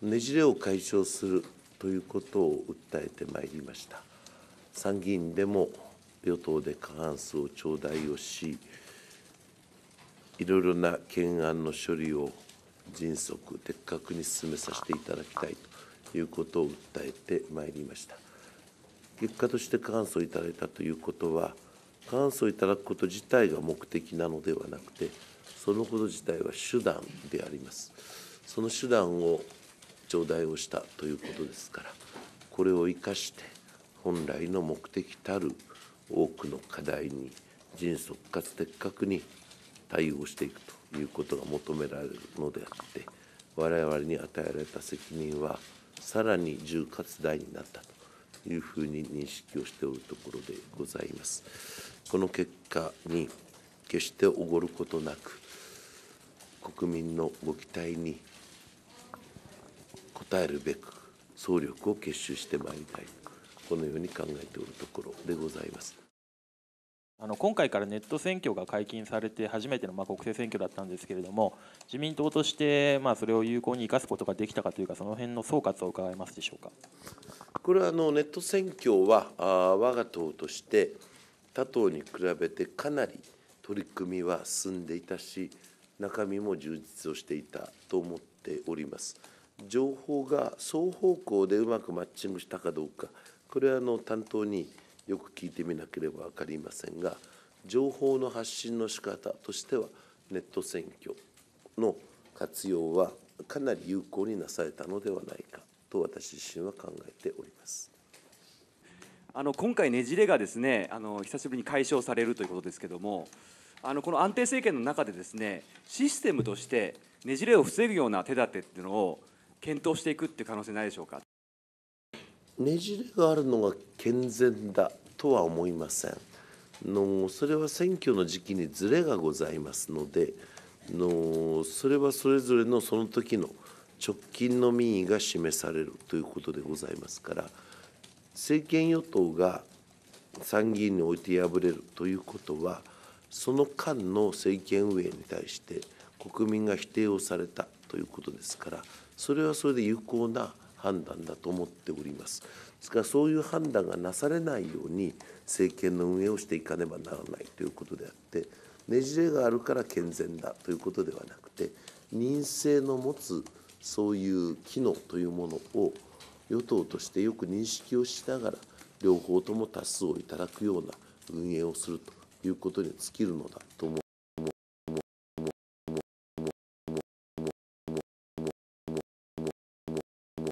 ねじれを解消するということを訴えてまいりました。参議院でも与党で過半数を頂戴をしいろいろな懸案の処理を迅速的確に進めさせていただきたいということを訴えてまいりました。結果として過半数をいただいたということは過半数をいただくこと自体が目的なのではなくてそのこと自体は手段であります。その手段を頂戴をしたということですからこれを生かして本来の目的たる多くの課題に迅速かつ的確に対応していくということが求められるのであって我々に与えられた責任はさらに重かつ大になったというふうに認識をしておるところでございます。この結果に決しておごることなく国民のご期待に応えるべく総力を結集してまいりたいこのように考えておるところでございます。あの今回からネット選挙が解禁されて初めてのまあ国政選挙だったんですけれども自民党としてまあそれを有効に生かすことができたかというかその辺の総括を伺えますでしょうかこれはあのネット選挙はあ我が党として他党に比べてかなり取り組みは進んでいたし中身も充実をしていたと思っております。情報が双方向でうまくマッチングしたかどうかこれはあの担当によく聞いてみなければ分かりませんが情報の発信の仕方としてはネット選挙の活用はかなり有効になされたのではないかと私自身は考えております。あの今回ねじれがですねあの久しぶりに解消されるということですけれどもあのこの安定政権の中でですねシステムとしてねじれを防ぐような手立てっていうのを検討していくっていう可能性ないでしょうか？ねじれがあるのが健全だとは思いません。のそれは選挙の時期にずれがございますのでのそれはそれぞれのその時の直近の民意が示されるということでございますから政権与党が参議院において敗れるということはその間の政権運営に対して国民が否定をされた。ということですからそれはそれで有効な判断だと思っております。ですからそういう判断がなされないように政権の運営をしていかねばならないということであってねじれがあるから健全だということではなくて民政の持つそういう機能というものを与党としてよく認識をしながら両方とも多数をいただくような運営をするということに尽きるのだと思